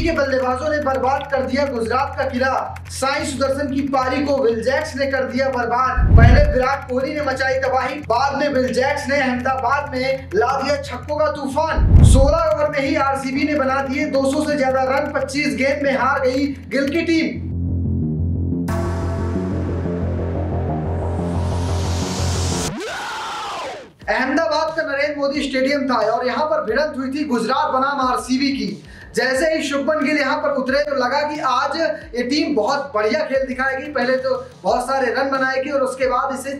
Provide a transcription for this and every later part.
RCB के बल्लेबाजों ने बर्बाद कर दिया गुजरात का किला। साई सुदर्शन की पारी को विल जैक्स ने कर दिया बर्बाद। पहले विराट कोहली ने मचाई तबाही, बाद में विल जैक्स ने अहमदाबाद में ला दिया छक्कों का तूफ़ान। 16 ओवर में ही आरसीबी ने बना दिए 200 से ज़्यादा रन 25 गेंद में हार गई गिल की टीम। अहमदाबाद का नरेंद्र मोदी स्टेडियम था और यहाँ पर भिड़ंत हुई थी गुजरात बनाम आरसीबी की। जैसे ही शुभमन गिल यहाँ पर उतरे तो लगा कि आज ये टीम बहुत बढ़िया खेल दिखाएगी। पहले तो बहुत सारे रन बनाएगी और उसके बाद इसे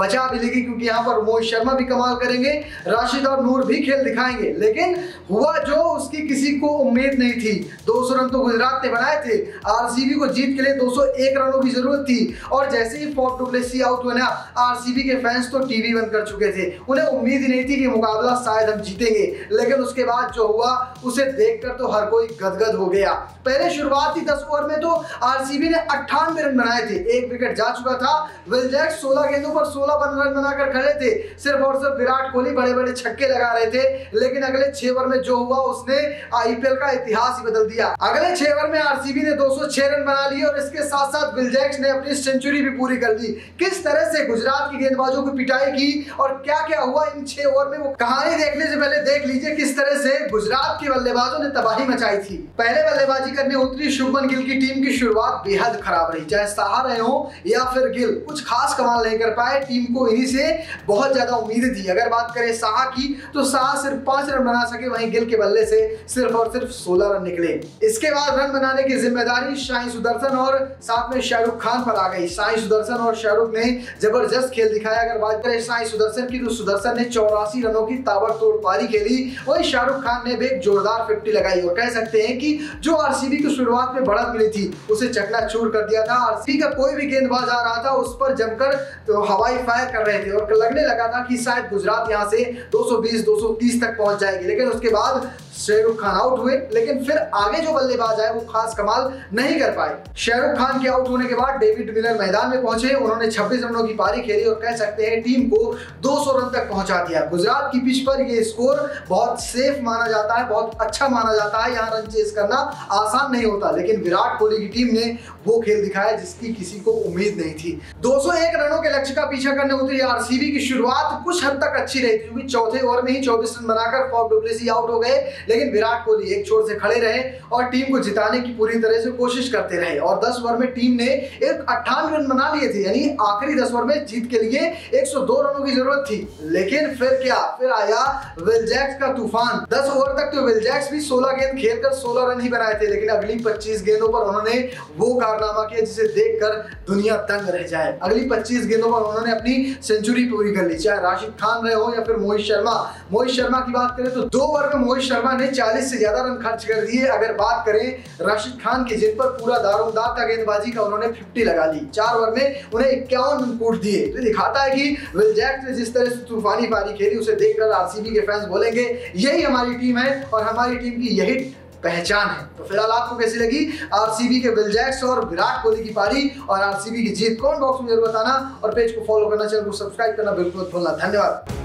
बचा भी लेगी क्योंकि यहाँ पर मोहित शर्मा भी कमाल करेंगे, राशिद और नूर भी खेल दिखाएँगे। लेकिन हुआ जो, उसकी किसी को उम्मीद नहीं थी। 200 रन तो गुजरात ने बनाए थे। आरसीबी को जीत के लिए 201 रनों की ज़रूरत थी। और जैसे ही फॉर्ट डुप्लेसी आउट हुए ना, आरसीबी के फैंस तो टीवी बंद कर चुके थे। उन्हें उम्मीद ही नहीं थी कि मुकाबला शायद हम जीतेंगे। लेकिन उसके बाद जो हुआ, उसे देखकर तो हर कोई गदगद हो गया। पहले शुरुआती दस ओवर में तो आरसीबी ने अट्ठानवे रन बनाए थे। एक विकेट जा चुका था। विलजैक्स 16 गेंदों पर 16 रन बनाकर खड़े थे। सिर्फ़ और सिर्फ़ विराट कोहली बड़े बड़े छक्के लगा रहे थे। लेकिन अगले छह ओवर में जो हुआ, उसने आईपीएल का इतिहास ही बदल दिया। अगले छह ओवर में आरसीबी ने 206 रन बना लिए और इसके साथ साथ विलजैक्स ने अपनी सेंचुरी भी पूरी कर दी। किस तरह से गुजरात की गेंदबाजों की पिटाई की और क्या क्या हुआ इन छह ओवर में, वो कहानी देखने से पहले देख लीजिए किस तरह से गुजरात के बल्लेबाजों ने तबाही मचाई थी। पहले बल्लेबाजी करने उतरी शुभमन गिल की टीम की शुरुआत बेहद खराब रही। चाहे साहा रहे हो या फिर गिल, कुछ खास कमाल नहीं कर पाए। टीम को इन्हीं से बहुत ज़्यादा उम्मीद थी। अगर बात करें साहा की तो साहा सिर्फ़ पाँच रन बना सके, वहीं गिल के बल्ले से सिर्फ़ और सिर्फ़ सोलह रन निकले। इसके बाद रन बनाने की ज़िम्मेदारी शाही सुदर्शन और साथ में शाहरुख खान पर आ गई। शाही सुदर्शन और शाहरुख ने ज़बरदस्त खेल दिखाया। अगर बात करें शाही सुदर्शन की तो सुदर्शन ने चौरासी रनों की ताबड़तोड़ पारी खेली। वही शाहरुख खान ने भी एक जोरदार फिफ्टी लगाई और कह सकते हैं कि जो आरसीबी की शुरुआत में बढ़त मिली थी, उसे चकना चूर कर दिया था। आरसीबी का कोई भी गेंदबाज आ रहा था, उस पर जमकर तो हवाई फायर कर रहे थे और लगने लगा था कि शायद गुजरात यहाँ से 220 230 तक पहुँच जाएगी। लेकिन उसके बाद शाहरुख खान आउट हुए, लेकिन फिर आगे जो बल्लेबाज आए, वो खास कमाल नहीं कर पाए। शाहरुख खान के आउट होने के बाद डेविड मिलर मैदान में पहुँचे, उन्होंने 26 रनों की पारी खेली और कह सकते हैं टीम को 200 रन तक पहुँचा दिया। गुजरात की पिच पर ये स्कोर बहुत सेफ़ माना जाता है, बहुत अच्छा माना जाता है। यहाँ रन चेस करना आसान नहीं होता, लेकिन विराट कोहली की टीम ने वो खेल दिखाया जिसकी किसी को उम्मीद नहीं थी। 201 रनों के लक्ष्य का पीछा करने उतरी आरसीबी की शुरुआत कुछ हद तक अच्छी रही थी क्योंकि चौथे ओवर में ही 24 रन बनाकर फॉर्म डुप्लेसी आउट हो गए, लेकिन विराट कोहली एक छोर से खड़े रहे और टीम को जिताने की पूरी तरह से कोशिश करते रहे। और 10 ओवर में टीम ने एक अट्ठानवे रन बना लिए थे, यानी आखिरी 10 ओवर में जीत के लिए 102 रनों की ज़रूरत थी। लेकिन फिर क्या? फिर आया विलजैक्स का तूफ़ान। 10 ओवर तक तो विलजैक्स भी 16 गेंद खेलकर 16 रन ही बनाए थे, लेकिन अगली 25 गेंदों पर उन्होंने वो कारनामा किया जिसे देखकर दुनिया दंग रह जाए। अगली 25 गेंदों पर उन्होंने अपनी सेंचुरी पूरी कर ली, चाहे राशिद खान रहे हो या फिर मोहित शर्मा। मोहित शर्मा की बात करें तो दो ओवर में मोहित शर्मा ने 40 से ज़्यादा रन खर्च कर दिए। अगर बात करें राशिद खान के, जिन पर पूरा दारोमदार था गेंदबाजी का, उन्होंने 50 लगा ली चार ओवर में उन्हें इक्यावन रन कूट दिए। तो दिखाता है कि विल जैक ने जिस तरह से तूफानी पारी खेली, उसे देखकर आरसीबी के फैंस बोलेंगे, यही हमारी टीम है और हमारी टीम की यही पहचान है। तो फ़िलहाल आपको कैसी लगी? आरसीबी के विल जैक्स और विराट कोहली की पारी और आरसीबी की जीत। कौन बॉक्स में ज़रूर बताना और पेज को फॉलो करना, चैनल को सब्सक्राइब करना बिल्कुल भूलना। धन्यवाद।